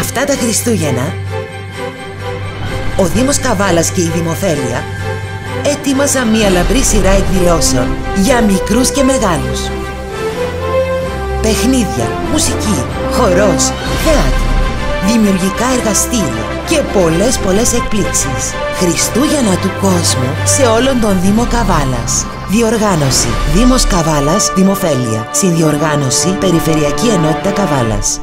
Αυτά τα Χριστούγεννα, ο Δήμος Καβάλας και η Δημοφέλεια έτοιμασαν μια λαμπρή σειρά εκδηλώσεων για μικρούς και μεγάλους. Παιχνίδια, μουσική, χορός, θέατρο, δημιουργικά εργαστήρια και πολλές πολλές εκπλήξεις. Χριστούγεννα του κόσμου σε όλον τον Δήμο Καβάλας. Διοργάνωση Δήμος Καβάλας Δημοφέλεια. Συνδιοργάνωση Περιφερειακή Ενότητα Καβάλας.